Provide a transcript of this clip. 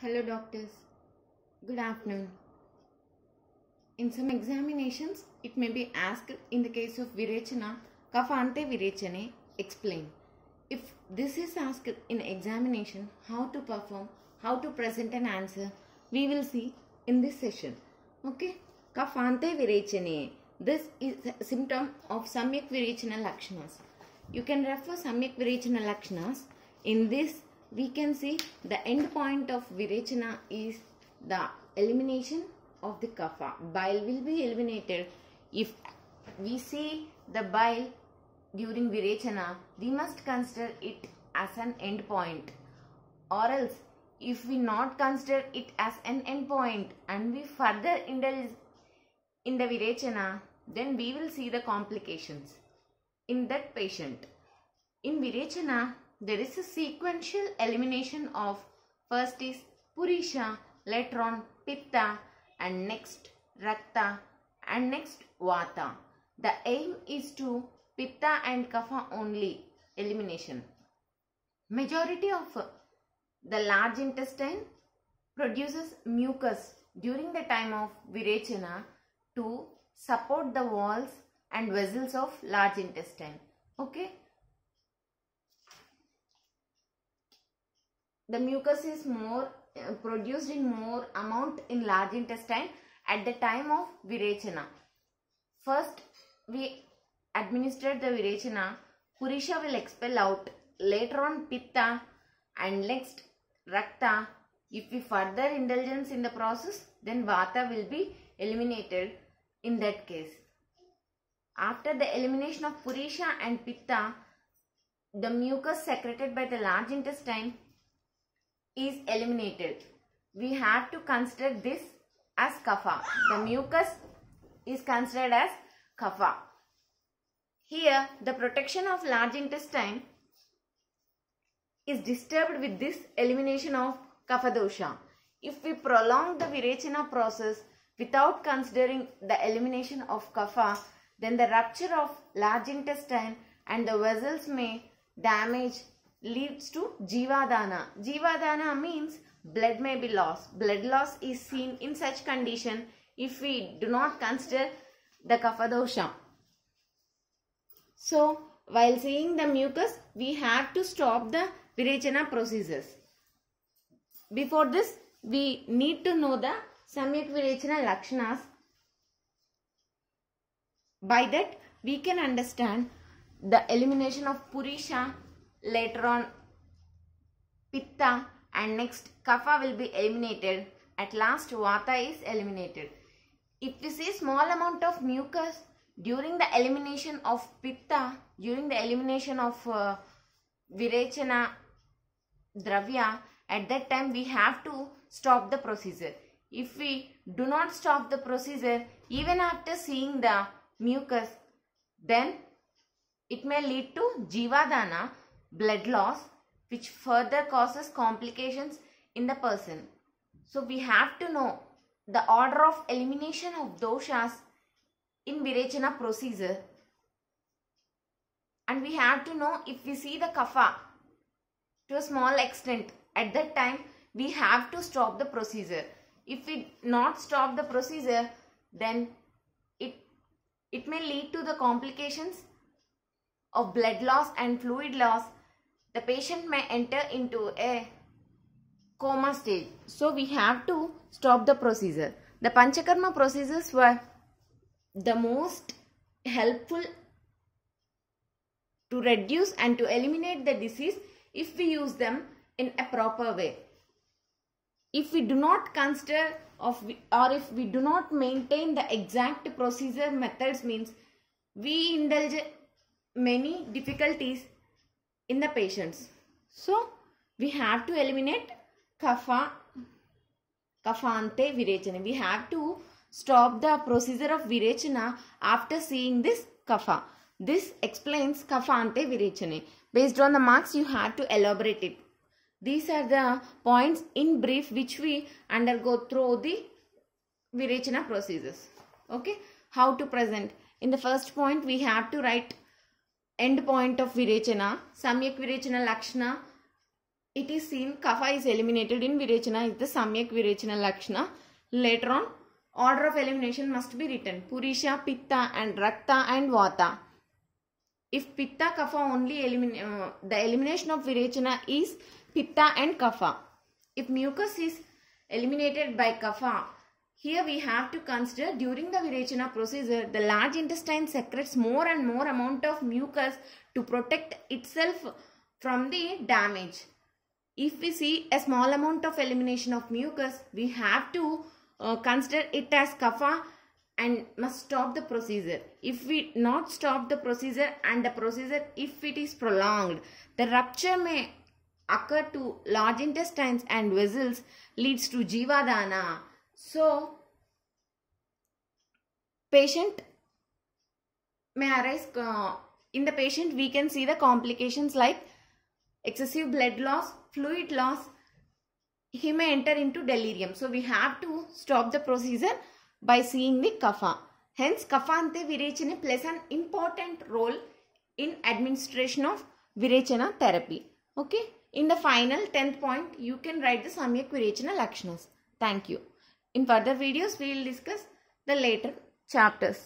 Hello, doctors. Good afternoon. In some examinations, it may be asked in the case of Virechana, Kaphante Virechane, explain. If this is asked in examination, how to perform, how to present an answer, we will see in this session. Okay? Kaphante Virechane. This is a symptom of Samyak Virechana Lakshanas. You can refer Samyak Virechana Lakshanas. In this, we can see the end point of Virechana is the elimination of the kapha. Bile will be eliminated. If we see the bile during Virechana, we must consider it as an end point. Or else, if we not consider it as an end point and we further indulge in the Virechana, then we will see the complications in that patient. In Virechana, there is a sequential elimination of first is Purisha, later on Pitta, and next Rakta, and next Vata. The aim is to Pitta and Kapha only elimination. Majority of the large intestine produces mucus during the time of Virechana to support the walls and vessels of large intestine. Okay. The mucus is more uh, produced in more amount in large intestine at the time of Virechana. First, we administered the Virechana. Purisha will expel out. Later on, Pitta and next Rakta. If we further indulgence in the process, then Vata will be eliminated in that case. After the elimination of Purisha and Pitta, the mucus secreted by the large intestine is eliminated. We have to consider this as kapha. The mucus is considered as kapha. Here, the protection of large intestine is disturbed with this elimination of kapha dosha. If we prolong the Virechana process without considering the elimination of kapha, then the rupture of large intestine and the vessels may damage leads to jivadana. Jivadana means blood may be lost. Blood loss is seen in such condition if we do not consider the kapha. So, while seeing the mucus, we have to stop the Virechana processes. Before this, we need to know the Samyak Virechana Lakshanas. By that, we can understand the elimination of Purisha, later on Pitta and next Kapha will be eliminated. At last, Vata is eliminated. If we see small amount of mucus during the elimination of Pitta, during the elimination of uh, Virechana Dravya, at that time we have to stop the procedure. If we do not stop the procedure, even after seeing the mucus, then it may lead to Jivadana, blood loss, which further causes complications in the person. So we have to know the order of elimination of doshas in Virechana procedure and we have to know if we see the kapha to a small extent at that time we have to stop the procedure if we not stop the procedure then it it may lead to the complications of blood loss and fluid loss the patient may enter into a coma stage so we have to stop the procedure the panchakarma procedures were the most helpful to reduce and to eliminate the disease if we use them in a proper way. If we do not consider of or if we do not maintain the exact procedure methods means we indulge many difficulties in the patients. So we have to eliminate kapha kaphante virechana. We have to stop the procedure of virechana after seeing this kapha. This explains kaphante virechane. Based on the marks, you have to elaborate it. These are the points in brief which we undergo through the virechana procedures. Okay, how to present? In the first point, we have to write end point of virechana. Samyak virechana lakshana it is seen kapha is eliminated in virechana is the samyak virechana lakshana later on order of elimination must be written purisha pitta and rakta and vata if pitta kapha only elimin- uh, the elimination of virechana is pitta and kapha if mucus is eliminated by kapha here we have to consider during the virechana procedure the large intestine secretes more and more amount of mucus to protect itself from the damage. If we see a small amount of elimination of mucus we have to uh, consider it as kapha and must stop the procedure. If we not stop the procedure and the procedure if it is prolonged the rupture may occur to large intestines and vessels leads to jivadana so patient may arise uh, in the patient we can see the complications like excessive blood loss fluid loss. He may enter into delirium. So we have to stop the procedure by seeing the kapha. Hence kapha virechana plays an important role in administration of virechana therapy. Okay? In the final 10th point you can write the samyak virechana lakshanas. Thank you in further videos we will discuss the later chapters